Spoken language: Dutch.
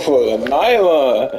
Voor een naaien.